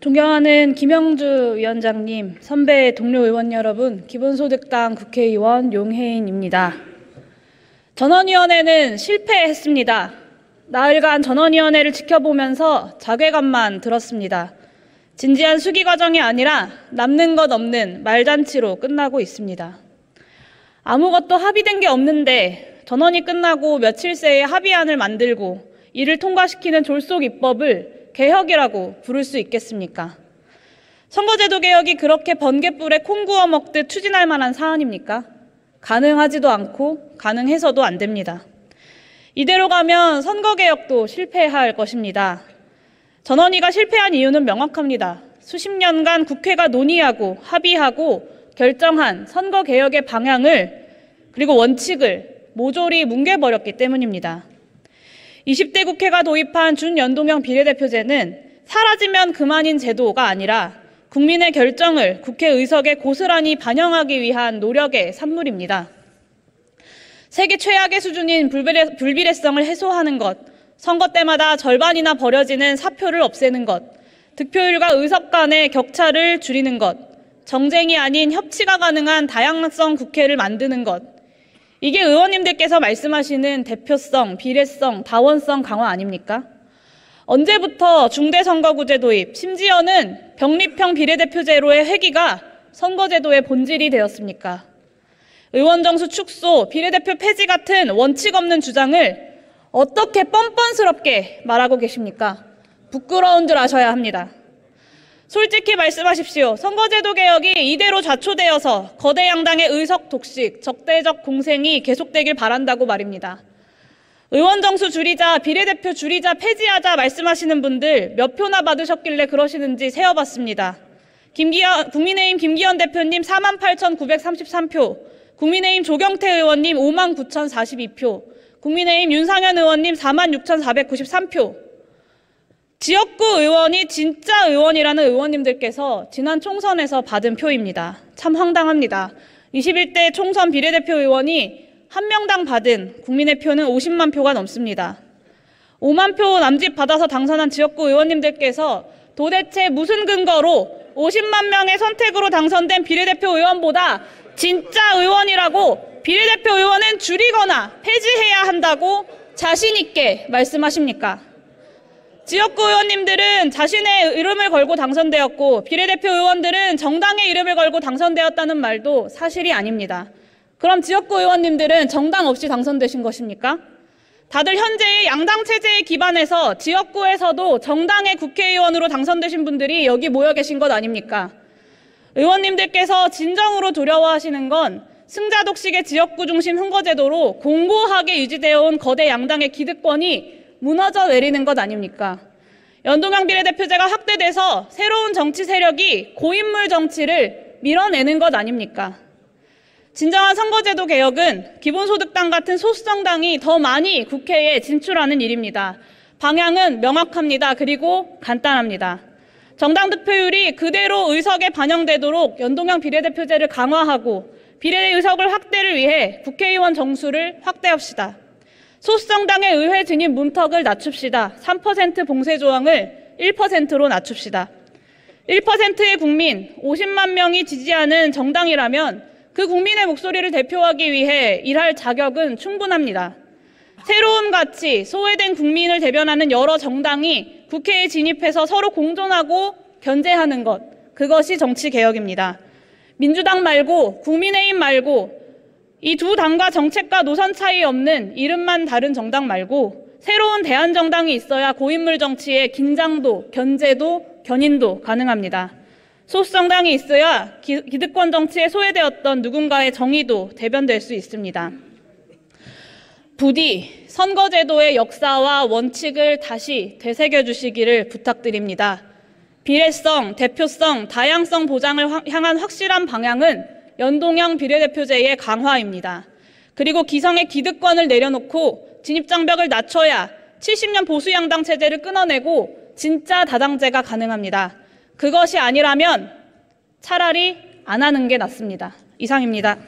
존경하는 김영주 위원장님, 선배 동료 의원 여러분, 기본소득당 국회의원 용혜인입니다. 전원위원회는 실패했습니다. 나흘간 전원위원회를 지켜보면서 자괴감만 들었습니다. 진지한 수기 과정이 아니라 남는 것 없는 말잔치로 끝나고 있습니다. 아무것도 합의된 게 없는데 전원이 끝나고 며칠 새에 합의안을 만들고 이를 통과시키는 졸속 입법을 개혁이라고 부를 수 있겠습니까? 선거제도 개혁이 그렇게 번개불에 콩 구워 먹듯 추진할 만한 사안입니까? 가능하지도 않고 가능해서도 안 됩니다. 이대로 가면 선거개혁도 실패할 것입니다. 전원위가 실패한 이유는 명확합니다. 수십 년간 국회가 논의하고 합의하고 결정한 선거개혁의 방향을 그리고 원칙을 모조리 뭉개버렸기 때문입니다. 20대 국회가 도입한 준연동형 비례대표제는 사라지면 그만인 제도가 아니라 국민의 결정을 국회 의석에 고스란히 반영하기 위한 노력의 산물입니다. 세계 최악의 수준인 불비례, 불비례성을 해소하는 것, 선거 때마다 절반이나 버려지는 사표를 없애는 것, 득표율과 의석 간의 격차를 줄이는 것, 정쟁이 아닌 협치가 가능한 다양성 국회를 만드는 것, 이게 의원님들께서 말씀하시는 대표성, 비례성, 다원성 강화 아닙니까? 언제부터 중대선거구제 도입, 심지어는 병립형 비례대표제로의 회기가 선거제도의 본질이 되었습니까? 의원 정수 축소, 비례대표 폐지 같은 원칙 없는 주장을 어떻게 뻔뻔스럽게 말하고 계십니까? 부끄러운 줄 아셔야 합니다. 솔직히 말씀하십시오. 선거제도 개혁이 이대로 좌초되어서 거대 양당의 의석 독식, 적대적 공생이 계속되길 바란다고 말입니다. 의원 정수 줄이자, 비례대표 줄이자, 폐지하자 말씀하시는 분들 몇 표나 받으셨길래 그러시는지 세어봤습니다. 김기현, 국민의힘 김기현 대표님 48,933표, 국민의힘 조경태 의원님 59,042표, 국민의힘 윤상현 의원님 46,493표, 지역구 의원이 진짜 의원이라는 의원님들께서 지난 총선에서 받은 표입니다. 참 황당합니다. 21대 총선 비례대표 의원이 한 명당 받은 국민의 표는 50만 표가 넘습니다. 5만 표 남짓 받아서 당선한 지역구 의원님들께서 도대체 무슨 근거로 50만 명의 선택으로 당선된 비례대표 의원보다 진짜 의원이라고 비례대표 의원은 줄이거나 폐지해야 한다고 자신 있게 말씀하십니까? 지역구 의원님들은 자신의 이름을 걸고 당선되었고 비례대표 의원들은 정당의 이름을 걸고 당선되었다는 말도 사실이 아닙니다. 그럼 지역구 의원님들은 정당 없이 당선되신 것입니까? 다들 현재의 양당 체제에 기반해서 지역구에서도 정당의 국회의원으로 당선되신 분들이 여기 모여 계신 것 아닙니까? 의원님들께서 진정으로 두려워하시는 건 승자 독식의 지역구 중심 선거제도로 공고하게 유지되어 온 거대 양당의 기득권이 무너져 내리는 것 아닙니까? 연동형 비례대표제가 확대돼서 새로운 정치 세력이 고인물 정치를 밀어내는 것 아닙니까? 진정한 선거제도 개혁은 기본소득당 같은 소수정당이 더 많이 국회에 진출하는 일입니다. 방향은 명확합니다. 그리고 간단합니다. 정당 득표율이 그대로 의석에 반영되도록 연동형 비례대표제를 강화하고 비례 의석을 확대를 위해 국회의원 정수를 확대합시다. 소수정당의 의회 진입 문턱을 낮춥시다. 3% 봉쇄 조항을 1%로 낮춥시다. 1%의 국민, 50만 명이 지지하는 정당이라면 그 국민의 목소리를 대표하기 위해 일할 자격은 충분합니다. 새로운 가치, 소외된 국민을 대변하는 여러 정당이 국회에 진입해서 서로 공존하고 견제하는 것, 그것이 정치 개혁입니다. 민주당 말고 국민의힘 말고 이 두 당과 정책과 노선 차이 없는 이름만 다른 정당 말고 새로운 대안 정당이 있어야 고인물 정치의 긴장도, 견제도, 견인도 가능합니다. 소수 정당이 있어야 기, 득권 정치에 소외되었던 누군가의 정의도 대변될 수 있습니다. 부디 선거제도의 역사와 원칙을 다시 되새겨 주시기를 부탁드립니다. 비례성, 대표성, 다양성 보장을 향한 확실한 방향은 연동형 비례대표제의 강화입니다. 그리고 기성의 기득권을 내려놓고 진입장벽을 낮춰야 70년 보수양당 체제를 끊어내고 진짜 다당제가 가능합니다. 그것이 아니라면 차라리 안 하는 게 낫습니다. 이상입니다.